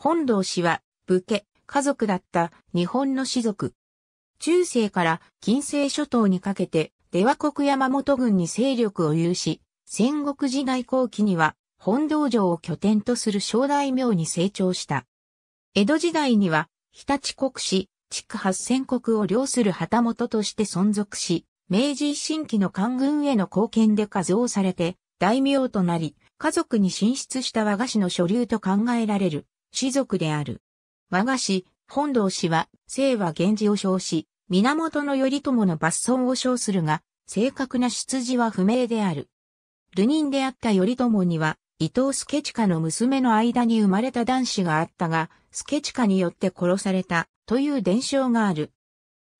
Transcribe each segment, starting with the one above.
本堂氏は武家、家族だった日本の士族。中世から近世諸島にかけて、出羽国山本軍に勢力を有し、戦国時代後期には本道場を拠点とする小大名に成長した。江戸時代には、日立国史、築八千国を領する旗本として存続し、明治維新期の官軍への貢献で数増されて、大名となり、家族に進出した和菓子の所流と考えられる、士族である。和菓子、本堂氏は、姓は源氏を称し、源頼朝の抜孫を称するが、正確な出自は不明である。流人であった頼朝には、伊藤助親の娘の間に生まれた男子があったが、助親によって殺されたという伝承がある。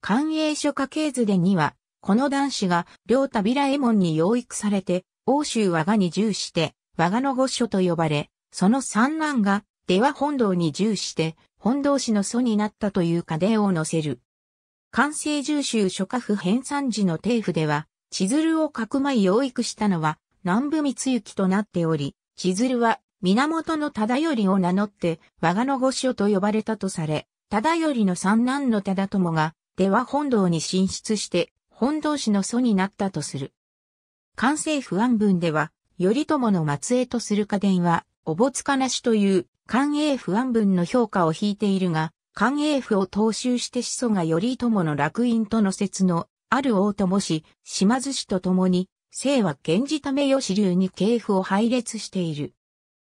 寛永書家系図でには、この男子が両田平右衛門に養育されて、欧州和賀に従して、和賀の御所と呼ばれ、その三男が、出羽本堂に従して、本堂氏の祖になったという家伝を載せる。完成重州諸家府編纂時の定府では、千鶴をかくまい養育したのは、南部光行となっており、千鶴は源の忠頼を名乗って我がの御所と呼ばれたとされ、忠頼の三男の忠友が、出羽本堂に進出して本堂氏の祖になったとする。完成不安文では、頼朝の末裔とする家伝は、おぼつかなしという寛永不安文の評価を引いているが、寛永府を踏襲して始祖が頼朝の楽院との説の、ある大友氏、島津氏と共に、姓は源氏ため吉流に系譜を配列している。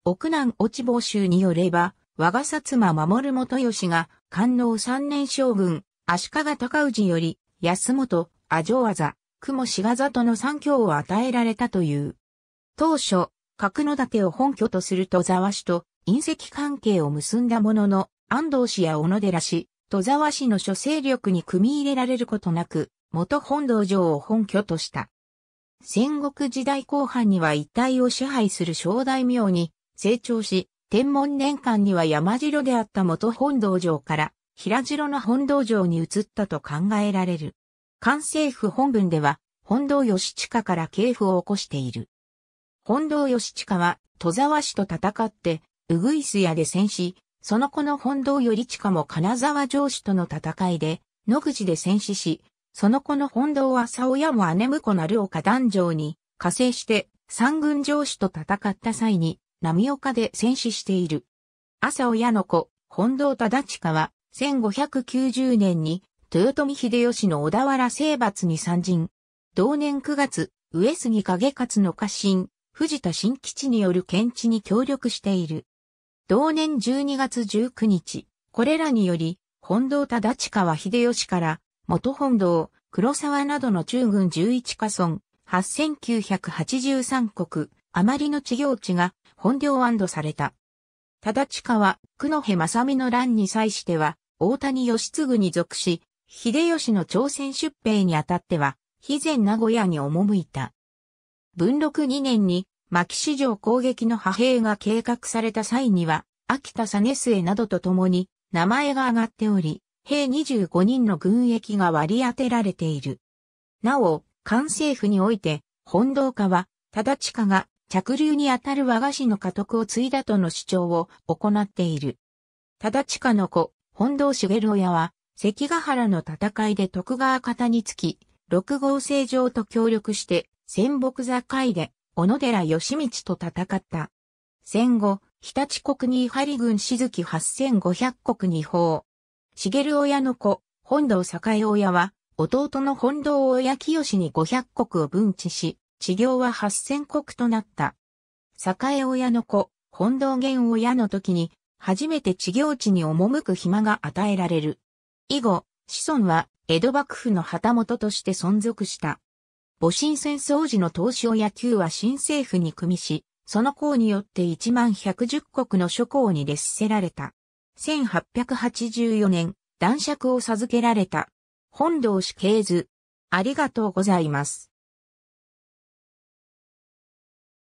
奥南落ち坊州によれば、我が薩摩守元義が、官能三年将軍、足利尊氏より、安本、阿城技、雲志賀里の三教を与えられたという。当初、角館を本拠とする戸沢氏と隕石関係を結んだものの、安藤氏や小野寺氏、戸沢氏の諸勢力に組み入れられることなく、元本道城を本拠とした。戦国時代後半には一帯を支配する小大名に成長し、天文年間には山城であった元本道城から平城の本道城に移ったと考えられる。関西府本文では、本道義親から系譜を起こしている。本道義親は、戸沢氏と戦って、うぐいす屋で戦死、その子の本道頼親も金沢城主との戦いで、野口で戦死し、その子の本道朝親も姉婿なる岡壇上に、加勢して、三軍城主と戦った際に、波岡で戦死している。朝親の子、本道忠親は、1590年に、豊臣秀吉の小田原征伐に参陣。同年9月、上杉景勝の家臣、藤田新吉による検知に協力している。同年12月19日、これらにより、本堂忠親は秀吉から、元本堂、黒沢などの中軍11家村、8983国、余りの地行地が本領安堵された。忠親は、久野辺正美の乱に際しては、大谷義継に属し、秀吉の朝鮮出兵にあたっては、肥前名古屋に赴いた。文禄2年に、牧市場攻撃の派兵が計画された際には、秋田実末などと共に名前が挙がっており、兵25人の軍役が割り当てられている。なお、関政府において、本堂家は、忠親が着流にあたる和菓子の家督を継いだとの主張を行っている。忠親の子、本堂茂親は、関ヶ原の戦いで徳川方につき、六号正常と協力して、戦北境で、小野寺義道と戦った。戦後、日立国に張郡静木8500国に法。茂親の子、本堂栄親は、弟の本堂親清に500国を分治し、治療は8000国となった。栄親の子、本堂源親の時に、初めて治療地に赴く暇が与えられる。以後、子孫は江戸幕府の旗本として存続した。戊辰戦争時の東証野球は新政府に組みし、その功によって1万110国の諸侯に列せられた。1884年、男爵を授けられた。本堂死刑図。ありがとうございます。